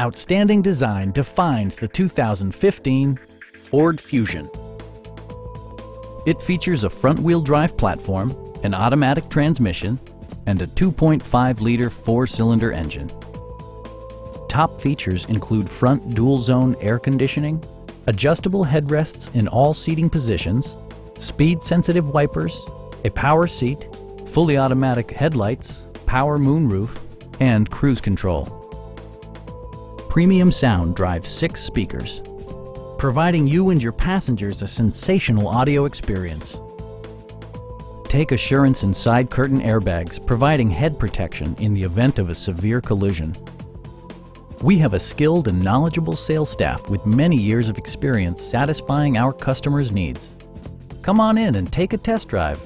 Outstanding design defines the 2015 Ford Fusion. It features a front-wheel drive platform, an automatic transmission, and a 2.5-liter four-cylinder engine. Top features include front dual-zone air conditioning, adjustable headrests in all seating positions, speed-sensitive wipers, a power seat, fully automatic headlights, power moonroof, and cruise control. Premium sound drives six speakers, providing you and your passengers a sensational audio experience. Take assurance in side curtain airbags, providing head protection in the event of a severe collision. We have a skilled and knowledgeable sales staff with many years of experience satisfying our customers' needs. Come on in and take a test drive.